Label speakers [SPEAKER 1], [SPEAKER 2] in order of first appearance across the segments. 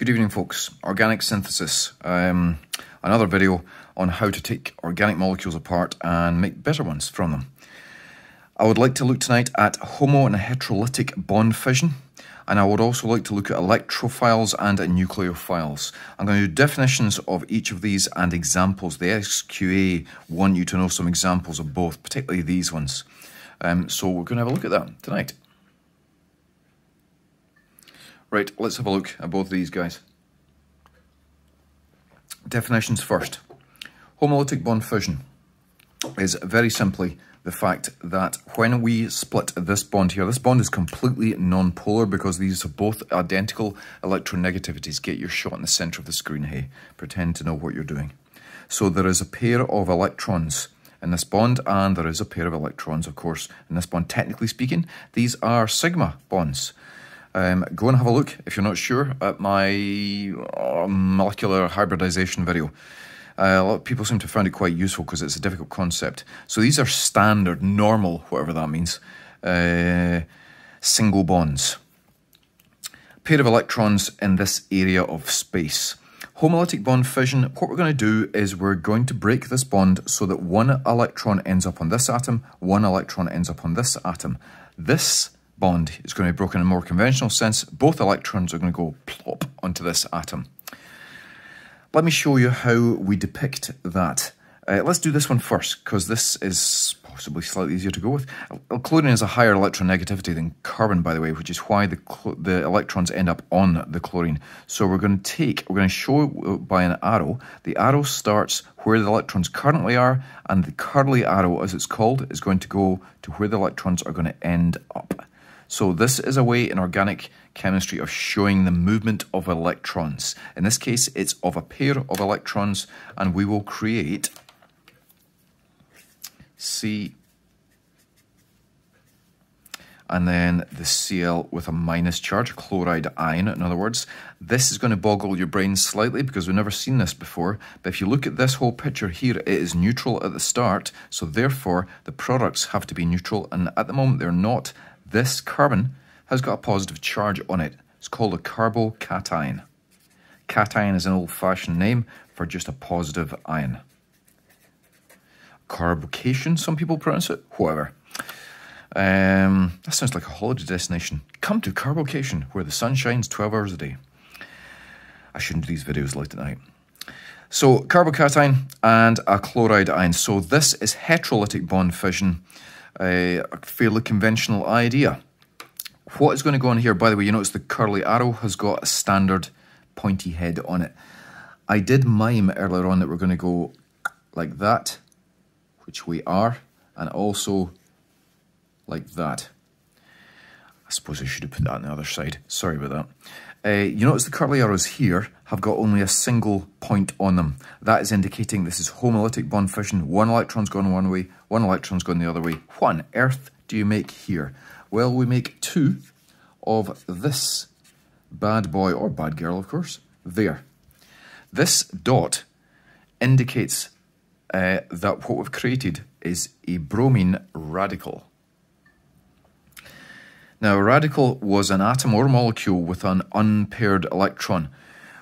[SPEAKER 1] Good evening, folks. Organic synthesis. Um, another video on how to take organic molecules apart and make better ones from them. I would like to look tonight at homo and heterolytic bond fission, and I would also like to look at electrophiles and nucleophiles. I'm going to do definitions of each of these and examples. The SQA want you to know some examples of both, particularly these ones. Um, so we're going to have a look at that tonight. Right, let's have a look at both of these guys. Definitions first. Homolytic bond fission is very simply the fact that when we split this bond here, this bond is completely non-polar because these are both identical electronegativities. Get your shot in the centre of the screen, hey. Pretend to know what you're doing. So there is a pair of electrons in this bond and there is a pair of electrons, of course, in this bond. Technically speaking, these are sigma bonds. Um, go and have a look, if you're not sure, at my uh, molecular hybridization video. Uh, a lot of people seem to find it quite useful because it's a difficult concept. So these are standard, normal, whatever that means, uh, single bonds. Pair of electrons in this area of space. Homolytic bond fission, what we're going to do is we're going to break this bond so that one electron ends up on this atom, one electron ends up on this atom. This bond is going to be broken in a more conventional sense. Both electrons are going to go plop onto this atom. Let me show you how we depict that. Uh, let's do this one first, because this is possibly slightly easier to go with. Chlorine has a higher electronegativity than carbon, by the way, which is why the, the electrons end up on the chlorine. So we're going to take, we're going to show by an arrow. The arrow starts where the electrons currently are, and the curly arrow, as it's called, is going to go to where the electrons are going to end up. So this is a way in organic chemistry of showing the movement of electrons. In this case, it's of a pair of electrons, and we will create C and then the Cl with a minus charge, chloride ion, in other words. This is going to boggle your brain slightly because we've never seen this before, but if you look at this whole picture here, it is neutral at the start, so therefore the products have to be neutral, and at the moment they're not, this carbon has got a positive charge on it. It's called a carbocation. Cation is an old-fashioned name for just a positive ion. Carbocation, some people pronounce it. Whatever. Um, that sounds like a holiday destination. Come to Carbocation, where the sun shines 12 hours a day. I shouldn't do these videos late at night. So, carbocation and a chloride ion. So this is heterolytic bond fission a fairly conventional idea. What is going to go on here, by the way, you notice the curly arrow has got a standard pointy head on it. I did mime earlier on that we're going to go like that, which we are, and also like that. I suppose I should have put that on the other side. Sorry about that. Uh, you notice the curly arrows here have got only a single point on them. That is indicating this is homolytic bond fission. One electron's gone one way, one electron's gone the other way. What on earth do you make here? Well, we make two of this bad boy, or bad girl, of course, there. This dot indicates uh, that what we've created is a bromine radical. Now, a radical was an atom or molecule with an unpaired electron.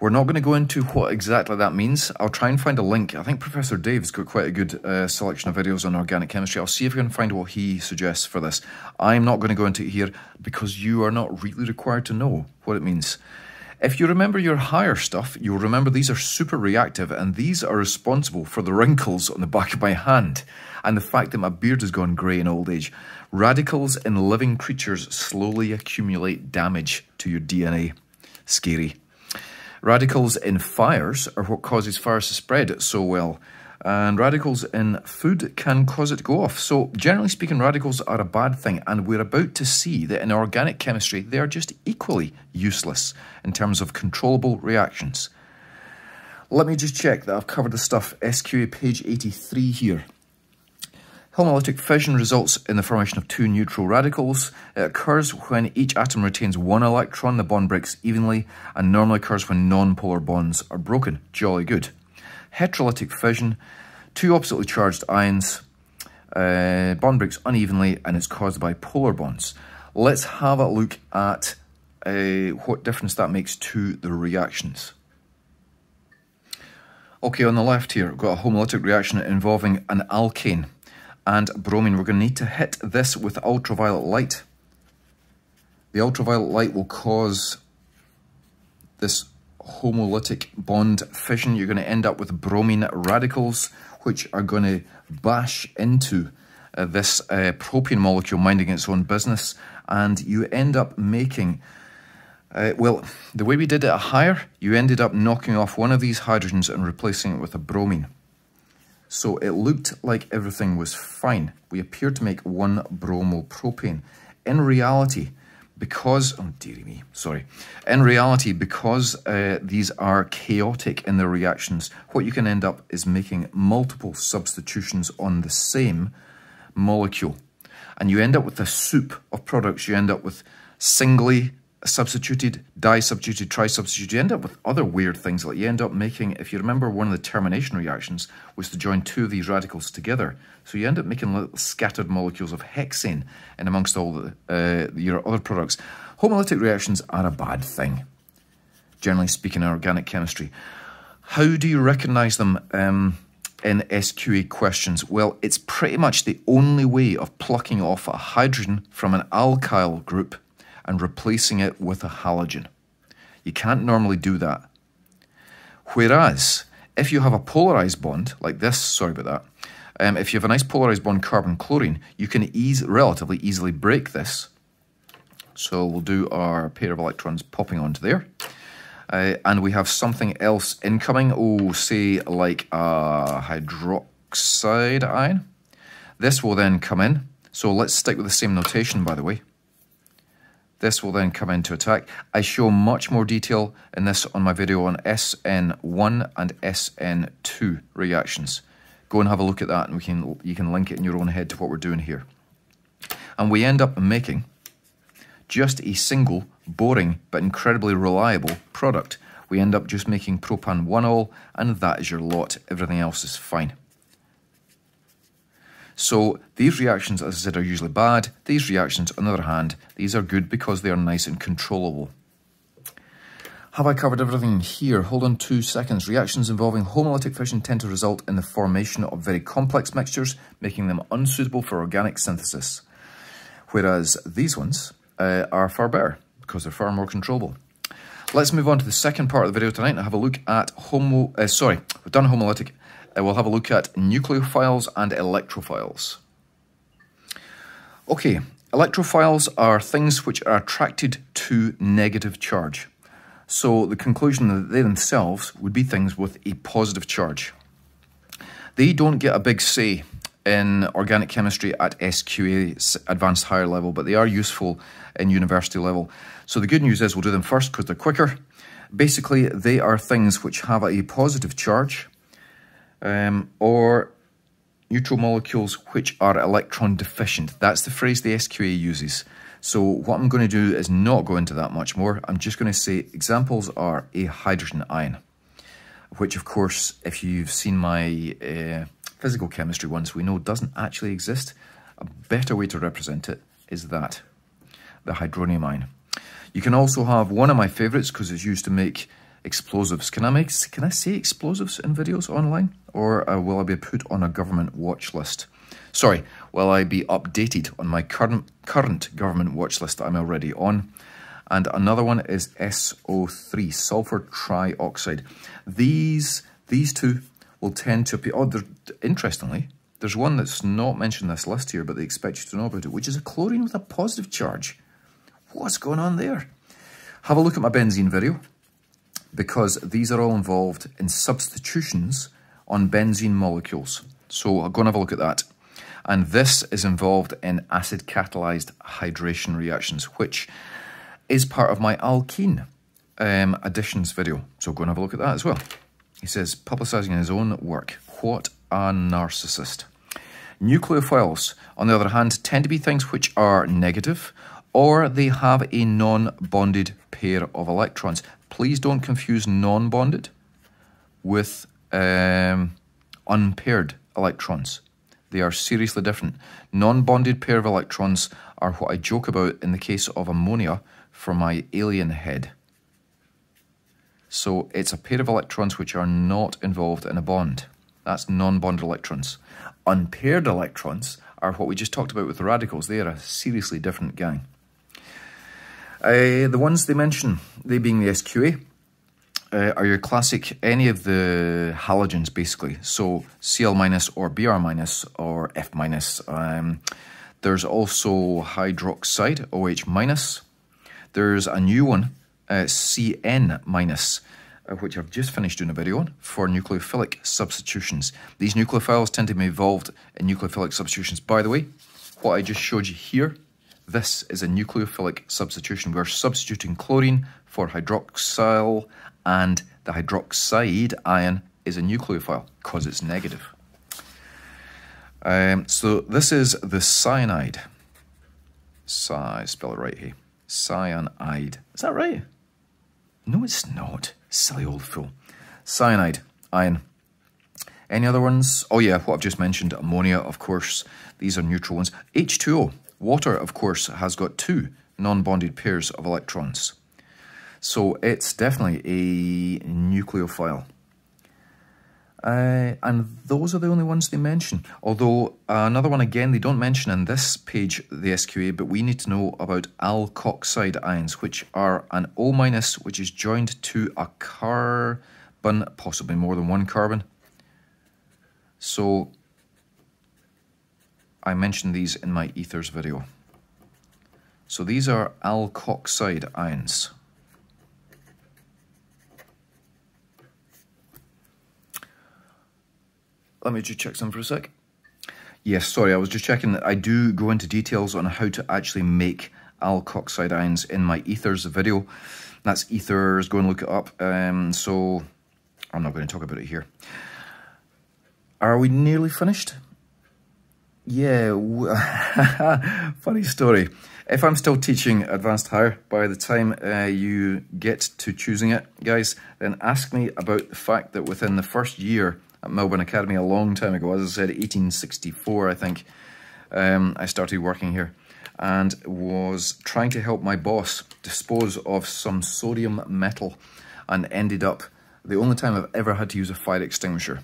[SPEAKER 1] We're not going to go into what exactly that means. I'll try and find a link. I think Professor Dave's got quite a good uh, selection of videos on organic chemistry. I'll see if I can find what he suggests for this. I'm not going to go into it here because you are not really required to know what it means. If you remember your higher stuff, you'll remember these are super reactive and these are responsible for the wrinkles on the back of my hand and the fact that my beard has gone grey in old age. Radicals in living creatures slowly accumulate damage to your DNA. Scary. Radicals in fires are what causes fires to spread so well. And radicals in food can cause it to go off. So, generally speaking, radicals are a bad thing. And we're about to see that in organic chemistry, they are just equally useless in terms of controllable reactions. Let me just check that I've covered the stuff. SQA page 83 here. Homolytic fission results in the formation of two neutral radicals. It occurs when each atom retains one electron, the bond breaks evenly, and normally occurs when non-polar bonds are broken. Jolly good. Heterolytic fission, two oppositely charged ions, uh, bond breaks unevenly, and is caused by polar bonds. Let's have a look at uh, what difference that makes to the reactions. Okay, on the left here, we've got a homolytic reaction involving an alkane and bromine. We're going to need to hit this with ultraviolet light. The ultraviolet light will cause this homolytic bond fission. You're going to end up with bromine radicals, which are going to bash into uh, this uh, propane molecule minding its own business, and you end up making uh, well, the way we did it at higher, you ended up knocking off one of these hydrogens and replacing it with a bromine. So it looked like everything was fine. We appeared to make one bromopropane. In reality, because, oh dearie me, sorry. In reality, because uh, these are chaotic in their reactions, what you can end up is making multiple substitutions on the same molecule. And you end up with a soup of products. You end up with singly substituted, di-substituted, tri-substituted, you end up with other weird things. Like you end up making, if you remember, one of the termination reactions was to join two of these radicals together. So you end up making little scattered molecules of hexane in amongst all the, uh, your other products. Homolytic reactions are a bad thing, generally speaking, in organic chemistry. How do you recognize them um, in SQA questions? Well, it's pretty much the only way of plucking off a hydrogen from an alkyl group and replacing it with a halogen. You can't normally do that. Whereas, if you have a polarized bond, like this, sorry about that, um, if you have a nice polarized bond carbon-chlorine, you can ease, relatively easily break this. So we'll do our pair of electrons popping onto there. Uh, and we have something else incoming, oh, say like a hydroxide ion. This will then come in. So let's stick with the same notation, by the way. This will then come into attack. I show much more detail in this on my video on SN1 and SN2 reactions. Go and have a look at that and we can you can link it in your own head to what we're doing here. And we end up making just a single, boring, but incredibly reliable product. We end up just making propan 1-ol, and that is your lot. Everything else is fine. So these reactions, as I said, are usually bad. These reactions, on the other hand, these are good because they are nice and controllable. Have I covered everything here? Hold on two seconds. Reactions involving homolytic fission tend to result in the formation of very complex mixtures, making them unsuitable for organic synthesis. Whereas these ones uh, are far better because they're far more controllable. Let's move on to the second part of the video tonight and have a look at homo... Uh, sorry, we've done homolytic we'll have a look at nucleophiles and electrophiles. Okay, electrophiles are things which are attracted to negative charge. So the conclusion that they themselves would be things with a positive charge. They don't get a big say in organic chemistry at SQA, advanced higher level, but they are useful in university level. So the good news is we'll do them first because they're quicker. Basically, they are things which have a positive charge um, or neutral molecules which are electron deficient. That's the phrase the SQA uses. So what I'm going to do is not go into that much more. I'm just going to say examples are a hydrogen ion, which of course, if you've seen my uh, physical chemistry ones, we know doesn't actually exist. A better way to represent it is that, the hydronium ion. You can also have one of my favourites because it's used to make explosives. Can I make? Can I say explosives in videos online, or uh, will I be put on a government watch list? Sorry, will I be updated on my current current government watch list that I'm already on? And another one is SO3, sulfur trioxide. These these two will tend to appear. Oh, interestingly, there's one that's not mentioned in this list here, but they expect you to know about it, which is a chlorine with a positive charge. What's going on there? Have a look at my benzene video because these are all involved in substitutions on benzene molecules. So I'll go and have a look at that. And this is involved in acid catalyzed hydration reactions, which is part of my alkene um, additions video. So go and have a look at that as well. He says, publicizing his own work. What a narcissist. Nucleophiles, on the other hand, tend to be things which are negative or they have a non-bonded pair of electrons. Please don't confuse non-bonded with um, unpaired electrons. They are seriously different. Non-bonded pair of electrons are what I joke about in the case of ammonia for my alien head. So it's a pair of electrons which are not involved in a bond. That's non-bonded electrons. Unpaired electrons are what we just talked about with the radicals. They are a seriously different gang. Uh, the ones they mention, they being the SQA, uh, are your classic, any of the halogens basically. So Cl minus or Br minus or F minus. Um, there's also hydroxide, OH minus. There's a new one, uh, CN minus, uh, which I've just finished doing a video on, for nucleophilic substitutions. These nucleophiles tend to be involved in nucleophilic substitutions. By the way, what I just showed you here, this is a nucleophilic substitution. We're substituting chlorine for hydroxyl and the hydroxide ion is a nucleophile because it's negative. Um, so this is the cyanide. Cy, spell it right here. Cyanide. Is that right? No, it's not. Silly old fool. Cyanide, ion. Any other ones? Oh yeah, what I've just mentioned, ammonia, of course. These are neutral ones. H2O, water, of course, has got two non-bonded pairs of electrons. So it's definitely a nucleophile. Uh, and those are the only ones they mention. Although uh, another one again they don't mention in this page, the SQA, but we need to know about alkoxide ions, which are an O minus, which is joined to a carbon, possibly more than one carbon. So I mentioned these in my ethers video. So these are alkoxide ions. Let me just check some for a sec. Yes, sorry, I was just checking that I do go into details on how to actually make alkoxide ions in my ethers video. That's ethers, go and look it up. Um, so I'm not going to talk about it here. Are we nearly finished? Yeah, funny story. If I'm still teaching Advanced Higher by the time uh, you get to choosing it, guys, then ask me about the fact that within the first year at Melbourne Academy a long time ago. As I said, 1864, I think, um, I started working here and was trying to help my boss dispose of some sodium metal and ended up the only time I've ever had to use a fire extinguisher.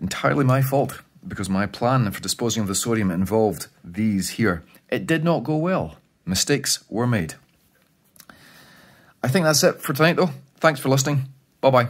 [SPEAKER 1] Entirely my fault because my plan for disposing of the sodium involved these here. It did not go well. Mistakes were made. I think that's it for tonight though. Thanks for listening. Bye-bye.